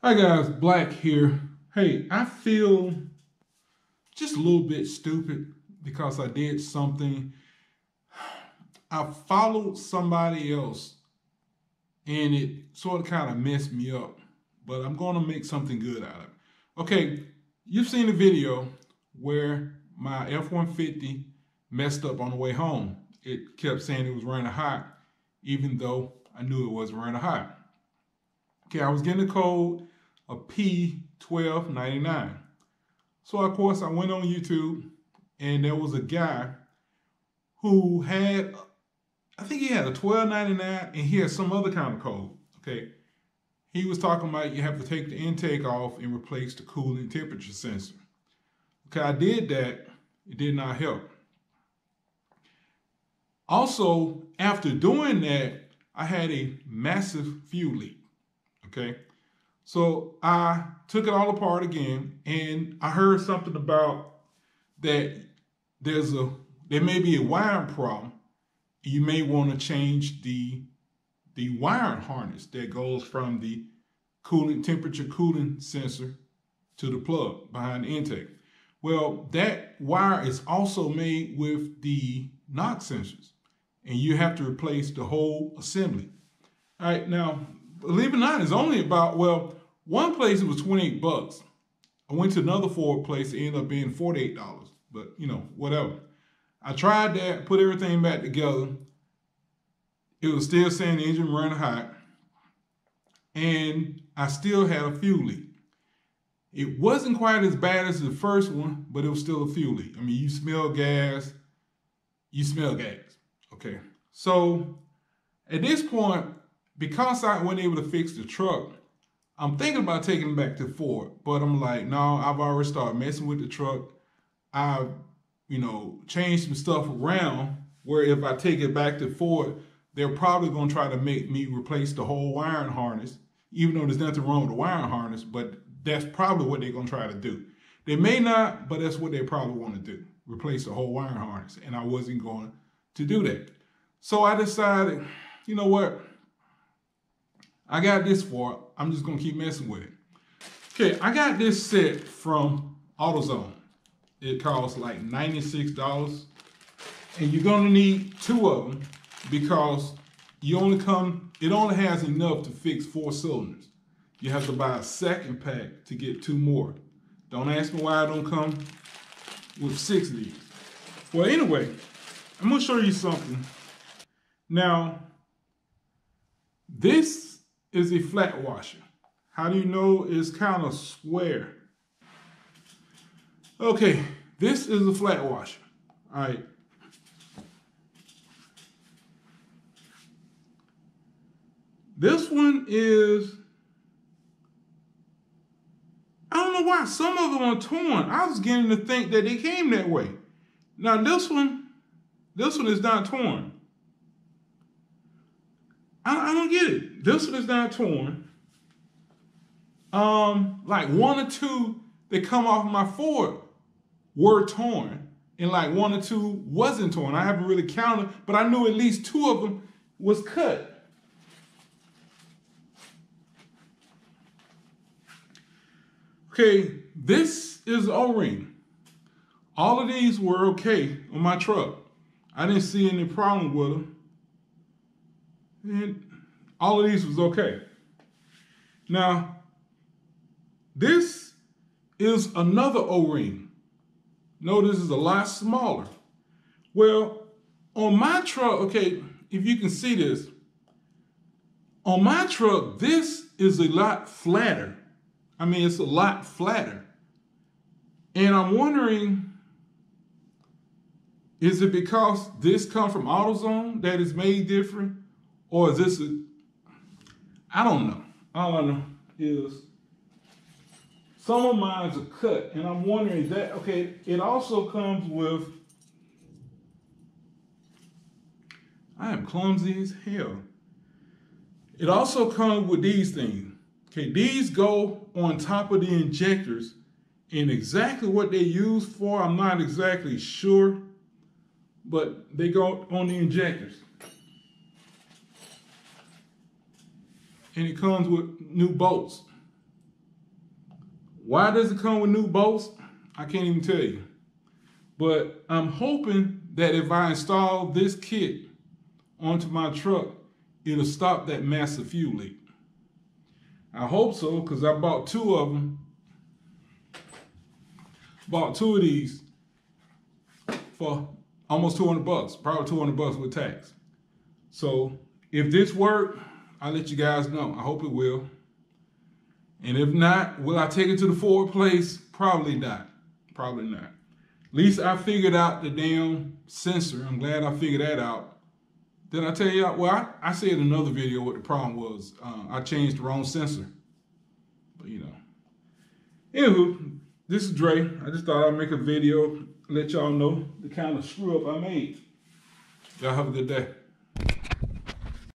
Hi guys, Black here. Hey, I feel just a little bit stupid because I did something. I followed somebody else and it sort of kind of messed me up, but I'm going to make something good out of it. Okay, you've seen the video where my F-150 messed up on the way home. It kept saying it was running hot, even though I knew it wasn't running hot. Okay, I was getting a code a P1299. So of course I went on YouTube and there was a guy who had, I think he had a 1299 and he had some other kind of code, okay? He was talking about you have to take the intake off and replace the cooling temperature sensor. Okay, I did that. It did not help. Also, after doing that, I had a massive fuel leak, okay? So I took it all apart again, and I heard something about that there's a there may be a wiring problem. You may want to change the the wiring harness that goes from the cooling temperature cooling sensor to the plug behind the intake. Well, that wire is also made with the knock sensors, and you have to replace the whole assembly. All right, now, believe it or not, it's only about, well, one place it was 28 bucks. I went to another Ford place, it ended up being $48, but you know, whatever. I tried that, put everything back together. It was still saying the engine running hot. And I still had a fuel leak. It wasn't quite as bad as the first one, but it was still a fuel leak. I mean, you smell gas, you smell gas. Okay. So at this point, because I wasn't able to fix the truck, I'm thinking about taking it back to Ford, but I'm like, no, I've already started messing with the truck. I've, you know, changed some stuff around where if I take it back to Ford, they're probably going to try to make me replace the whole wiring harness, even though there's nothing wrong with the wiring harness, but that's probably what they're going to try to do. They may not, but that's what they probably want to do, replace the whole wiring harness. And I wasn't going to do that. So I decided, you know what? I got this for. I'm just gonna keep messing with it. Okay, I got this set from AutoZone. It costs like $96. And you're gonna need two of them because you only come, it only has enough to fix four cylinders. You have to buy a second pack to get two more. Don't ask me why I don't come with six of these. Well, anyway, I'm gonna show you something. Now, this is a flat washer. How do you know it's kind of square? Okay, this is a flat washer. All right. This one is, I don't know why, some of them are torn. I was getting to think that they came that way. Now this one, this one is not torn. I, I don't get it. This one is not torn. Um, like one or two that come off my Ford were torn, and like one or two wasn't torn. I haven't really counted, but I knew at least two of them was cut. Okay, this is O-ring. All of these were okay on my truck. I didn't see any problem with them. And all of these was okay. Now, this is another O-ring. Notice is a lot smaller. Well, on my truck, okay, if you can see this, on my truck, this is a lot flatter. I mean, it's a lot flatter. And I'm wondering, is it because this come from AutoZone that is made different? Or is this a, I don't know. All I know is some of mine are cut, and I'm wondering that, okay, it also comes with, I am clumsy as hell. It also comes with these things. Okay, these go on top of the injectors, and exactly what they use for, I'm not exactly sure, but they go on the injectors. And it comes with new bolts. Why does it come with new bolts? I can't even tell you. But I'm hoping that if I install this kit onto my truck, it'll stop that massive fuel leak. I hope so, because I bought two of them. Bought two of these for almost 200 bucks, probably 200 bucks with tax. So if this work, I'll let you guys know. I hope it will. And if not, will I take it to the Ford place? Probably not. Probably not. At least I figured out the damn sensor. I'm glad I figured that out. Did I tell you? Well, I, I said in another video what the problem was. Uh, I changed the wrong sensor. But you know. Anywho, this is Dre. I just thought I'd make a video, let y'all know the kind of screw up I made. Y'all have a good day.